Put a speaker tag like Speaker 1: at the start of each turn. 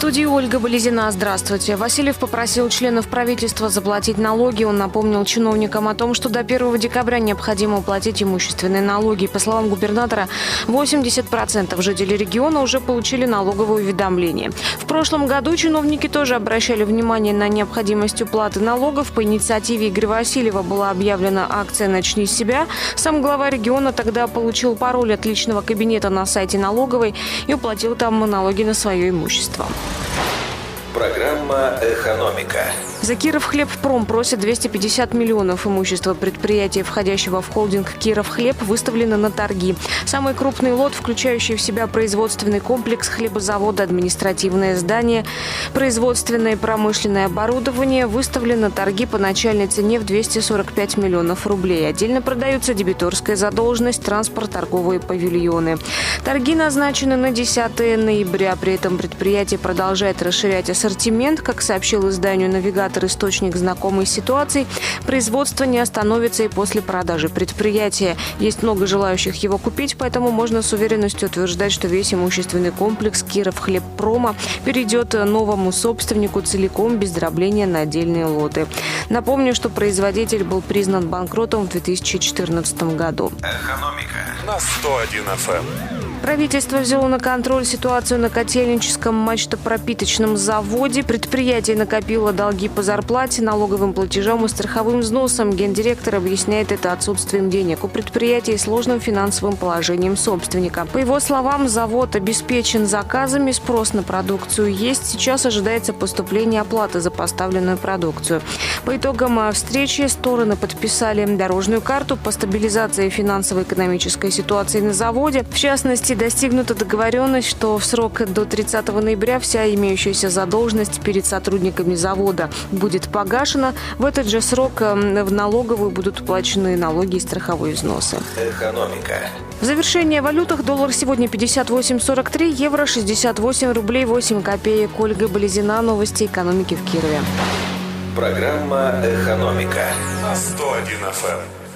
Speaker 1: студии Ольга Болезина. Здравствуйте. Васильев попросил членов правительства заплатить налоги. Он напомнил чиновникам о том, что до 1 декабря необходимо уплатить имущественные налоги. По словам губернатора, 80% жителей региона уже получили налоговое уведомление. В прошлом году чиновники тоже обращали внимание на необходимость уплаты налогов. По инициативе Игоря Васильева была объявлена акция «Начни с себя». Сам глава региона тогда получил пароль от личного кабинета на сайте налоговой и уплатил там налоги на свое имущество.
Speaker 2: Программа «Экономика».
Speaker 1: За Киров Хлебпром просит 250 миллионов. Имущества предприятия, входящего в холдинг Киров Хлеб, выставлено на торги. Самый крупный лот, включающий в себя производственный комплекс хлебозавода, административное здание, производственное и промышленное оборудование, выставлен на торги по начальной цене в 245 миллионов рублей. Отдельно продаются дебиторская задолженность, транспорт, торговые павильоны. Торги назначены на 10 ноября. При этом предприятие продолжает расширять ассортимент. Как сообщил изданию «Навигатор», оператор источник знакомой ситуации, производство не остановится и после продажи предприятия. Есть много желающих его купить, поэтому можно с уверенностью утверждать, что весь имущественный комплекс Киров Хлебпрома перейдет новому собственнику целиком без дробления на отдельные лоты. Напомню, что производитель был признан банкротом в 2014 году.
Speaker 3: Экономика на 101 FM.
Speaker 1: Правительство взяло на контроль ситуацию на котельническом мачтопропиточном заводе. Предприятие накопило долги по зарплате, налоговым платежам и страховым взносам. Гендиректор объясняет это отсутствием денег у предприятия и сложным финансовым положением собственника. По его словам, завод обеспечен заказами, спрос на продукцию есть. Сейчас ожидается поступление оплаты за поставленную продукцию. По итогам э, встречи стороны подписали дорожную карту по стабилизации финансово-экономической ситуации на заводе. В частности, части достигнута договоренность, что в срок до 30 ноября вся имеющаяся задолженность перед сотрудниками завода будет погашена. В этот же срок эм, в налоговую будут уплачены налоги и страховые взносы.
Speaker 2: Экономика.
Speaker 1: В завершение о валютах доллар сегодня 58.43, евро 68 рублей 8 копеек. Ольга Болезина, новости экономики в Кирове.
Speaker 2: Программа «Экономика»
Speaker 3: на 101 FM.